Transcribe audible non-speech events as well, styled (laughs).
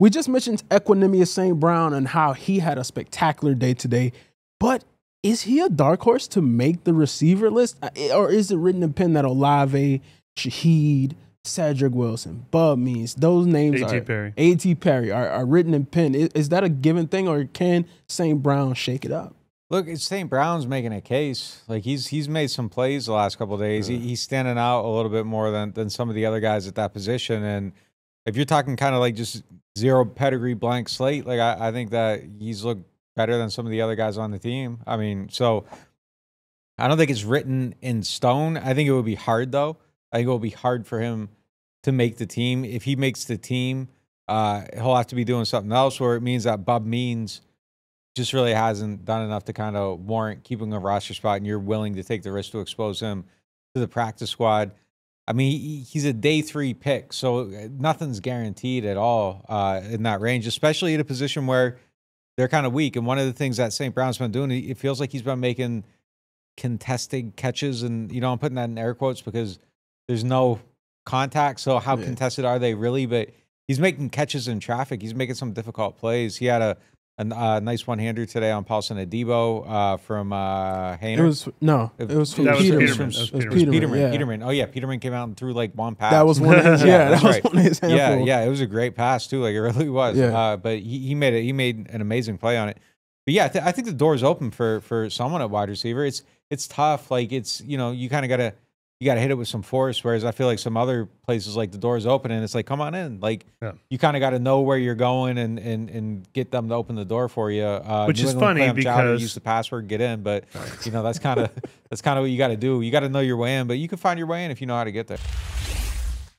We just mentioned Equanimeous St. Brown and how he had a spectacular day today. But is he a dark horse to make the receiver list? Uh, or is it written in pen that Olave, Shaheed, Cedric Wilson, Bub Means, those names A.T. are Perry. A.T. Perry are, are written in pen. Is, is that a given thing or can St. Brown shake it up? Look, it's St. Brown's making a case. Like he's he's made some plays the last couple of days. He, he's standing out a little bit more than than some of the other guys at that position. And if you're talking kind of like just zero pedigree blank slate, like I, I think that he's looked better than some of the other guys on the team. I mean, so I don't think it's written in stone. I think it would be hard though. I think it will be hard for him to make the team. If he makes the team, uh, he'll have to be doing something else, where it means that Bub Means just really hasn't done enough to kind of warrant keeping a roster spot, and you're willing to take the risk to expose him to the practice squad. I mean, he's a day three pick, so uh, nothing's guaranteed at all uh, in that range, especially at a position where they're kind of weak. And one of the things that St. Brown's been doing, it feels like he's been making contested catches, and you know, I'm putting that in air quotes because there's no contact. So how Yeah. contested are they really? But he's making catches in traffic. He's making some difficult plays. He had a a, uh nice one hander today on Paulson Adebo uh, from uh, It was no, it was from That was Peterman. Peterman. It was was Peterman. Peterman. Yeah. Peterman. Oh yeah, Peterman came out and threw like one pass. That was one of his. (laughs) Yeah, that was right. one of his yeah, yeah, it was a great pass too. Like it really (laughs) was. Yeah. Uh, but he, he made it. He made an amazing play on it. But yeah, I, th- I think the door's open for for someone at wide receiver. It's it's tough. Like it's you know you kind of gotta you gotta hit it with some force. Whereas I feel like some other places like the door's open and it's like come on in. Like Yeah. you kind of got to know where you're going and and and get them to open the door for you. Uh, Which New is England funny clam chowder, because- use the password, get in. But you know that's kind of (laughs) that's kind of what you got to do. You got to know your way in. But you can find your way in if you know how to get there.